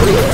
Woo!